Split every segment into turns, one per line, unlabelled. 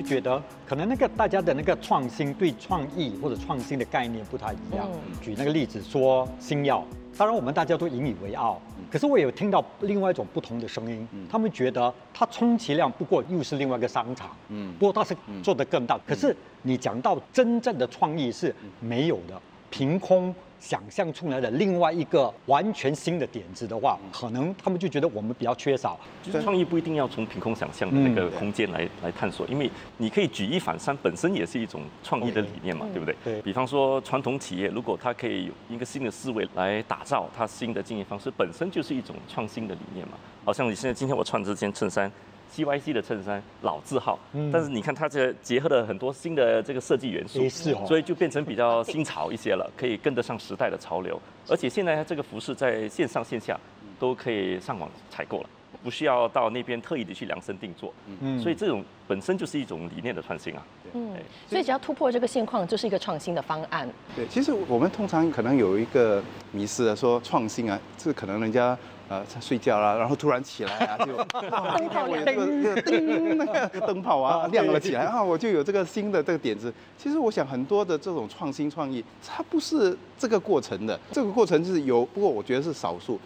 就觉得可能那个大家的那个创新对创意或者创新的概念不太一样。举那个例子说新药，当然我们大家都引以为傲，可是我有听到另外一种不同的声音，他们觉得它充其量不过又是另外一个商场，嗯，不过它是做得更大。可是你讲到真正的创意是没有的，凭空。想象出来的另外一个完全新的点子的话，可能他们就觉得我们比较缺少。
就是创意不一定要从凭空想象的那个空间来来探索，因为你可以举一反三，本身也是一种创意的理念嘛，对不对？
对。
比方说传统企业，如果它可以有一个新的思维来打造它新的经营方式，本身就是一种创新的理念嘛。好像你现在今天我穿这件衬衫。C Y C 的衬衫老字号，但是你看它这结合了很多新的这个设计元素，所以就变成比较新潮一些了，可以跟得上时代的潮流。而且现在它这个服饰在线上线下都可以上网采购了，不需要到那边特意的去量身定做。嗯，所以这种本身就是一种理念的创新啊。
嗯，所以只要突破这个现况，就是一个创新的方案。
对，其实我们通常可能有一个迷失啊，说创新啊，这可能人家。呃，睡觉啦，然后突然起来啊，就
灯泡亮，
灯那个灯泡啊亮了起来啊，我就有这个新的这个点子。其实我想很多的这种创新创意，它不是这个过程的，这个过程就是有，不过我觉得是少数。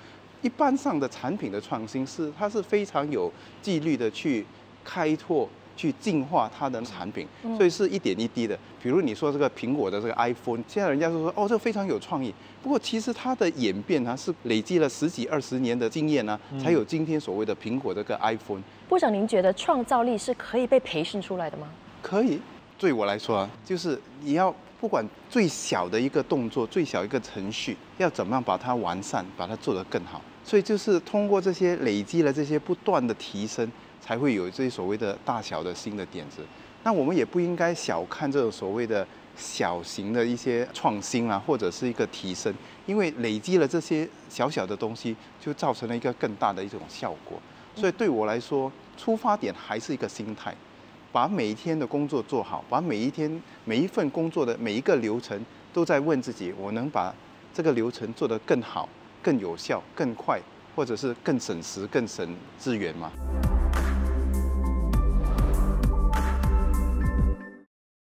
一般上的产品的创新是它是非常有纪律的去开拓。去进化它的产品，所以是一点一滴的。比如你说这个苹果的这个 iPhone，现在人家就说哦，这非常有创意。不过其实它的演变呢，是累积了十几二十年的经验呢，才有今天所谓的苹果这个 iPhone。
部长，您觉得创造力是可以被培训出来的吗？
可以。对我来说啊，就是你要不管最小的一个动作，最小一个程序，要怎么样把它完善，把它做得更好。所以就是通过这些累积了这些不断的提升。才会有这些所谓的大小的新的点子，那我们也不应该小看这种所谓的小型的一些创新啊，或者是一个提升，因为累积了这些小小的东西，就造成了一个更大的一种效果。所以对我来说，出发点还是一个心态，把每一天的工作做好，把每一天每一份工作的每一个流程都在问自己：我能把这个流程做得更好、更有效、更快，或者是更省时、更省资源吗？